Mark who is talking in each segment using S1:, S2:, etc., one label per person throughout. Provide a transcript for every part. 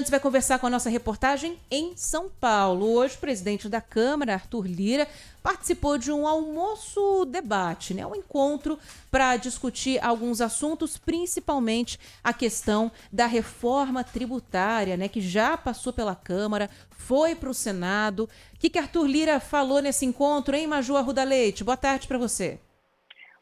S1: Antes vai conversar com a nossa reportagem em São Paulo. Hoje, o presidente da Câmara, Arthur Lira, participou de um almoço debate, né? um encontro para discutir alguns assuntos, principalmente a questão da reforma tributária, né? que já passou pela Câmara, foi para o Senado. O que, que Arthur Lira falou nesse encontro, hein, Maju Arruda Leite? Boa tarde para você.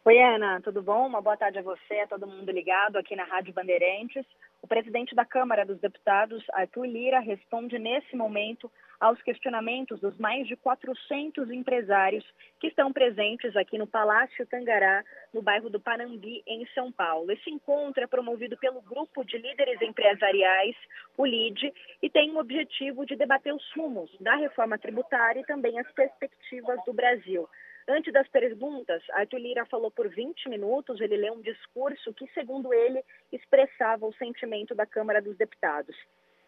S2: Oi, Ana, tudo bom? Uma boa tarde a você, a todo mundo ligado aqui na Rádio Bandeirantes. O presidente da Câmara dos Deputados, Arthur Lira, responde nesse momento aos questionamentos dos mais de 400 empresários que estão presentes aqui no Palácio Tangará, no bairro do Panambi, em São Paulo. Esse encontro é promovido pelo Grupo de Líderes Empresariais, o LID, e tem o objetivo de debater os rumos da reforma tributária e também as perspectivas do Brasil. Antes das perguntas, Arthur Lira falou por 20 minutos, ele leu um discurso que, segundo ele, expressava o sentimento da Câmara dos Deputados.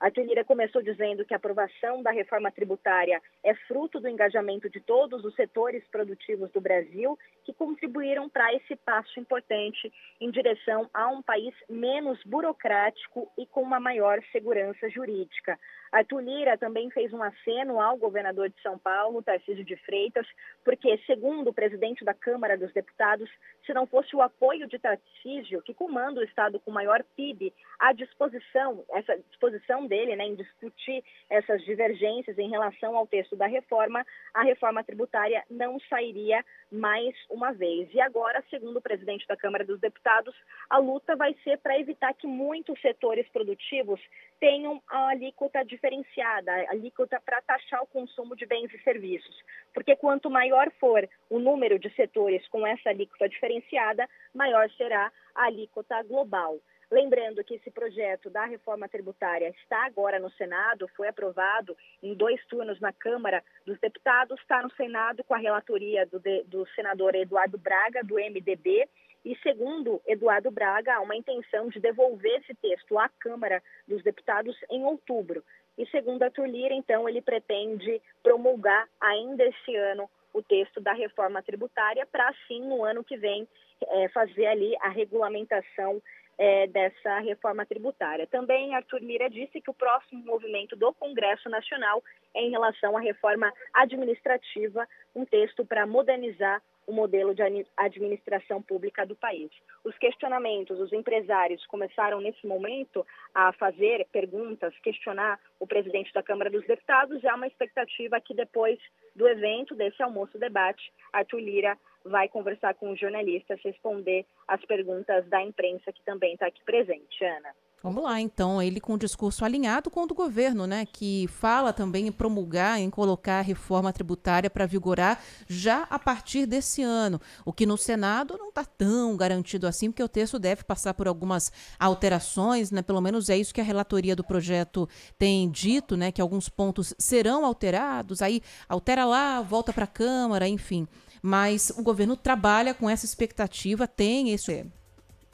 S2: Arthur Lira começou dizendo que a aprovação da reforma tributária é fruto do engajamento de todos os setores produtivos do Brasil que contribuíram para esse passo importante em direção a um país menos burocrático e com uma maior segurança jurídica. Arthur Lira também fez um aceno ao governador de São Paulo, Tarcísio de Freitas, porque, segundo o presidente da Câmara dos Deputados, se não fosse o apoio de Tarcísio, que comanda o estado com maior PIB, à disposição, essa disposição dele né, em discutir essas divergências em relação ao texto da reforma, a reforma tributária não sairia mais uma vez. E agora, segundo o presidente da Câmara dos Deputados, a luta vai ser para evitar que muitos setores produtivos tenham a alíquota diferenciada, a alíquota para taxar o consumo de bens e serviços. Porque quanto maior for o número de setores com essa alíquota diferenciada, maior será a alíquota global. Lembrando que esse projeto da reforma tributária está agora no Senado, foi aprovado em dois turnos na Câmara dos Deputados, está no Senado com a relatoria do, do senador Eduardo Braga, do MDB, e segundo Eduardo Braga, há uma intenção de devolver esse texto à Câmara dos Deputados em outubro. E segundo a Turlira, então, ele pretende promulgar ainda este ano o texto da reforma tributária para, assim, no ano que vem, é, fazer ali a regulamentação é, dessa reforma tributária. Também Arthur Lira disse que o próximo movimento do Congresso Nacional é em relação à reforma administrativa, um texto para modernizar o modelo de administração pública do país. Os questionamentos, os empresários começaram nesse momento a fazer perguntas, questionar o presidente da Câmara dos Deputados. Já uma expectativa que depois do evento, desse almoço-debate, Arthur Lira vai conversar com os jornalistas, responder as perguntas da imprensa que também está aqui presente. Ana.
S1: Vamos lá, então, ele com o discurso alinhado com o do governo, né, que fala também em promulgar, em colocar a reforma tributária para vigorar já a partir desse ano, o que no Senado não está tão garantido assim, porque o texto deve passar por algumas alterações, né, pelo menos é isso que a relatoria do projeto tem dito, né, que alguns pontos serão alterados, aí altera lá, volta para a Câmara, enfim. Mas o governo trabalha com essa expectativa, tem esse.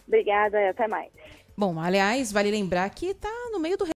S2: Obrigada, até mais.
S1: Bom, aliás, vale lembrar que está no meio do